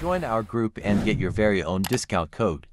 Join our group and get your very own discount code.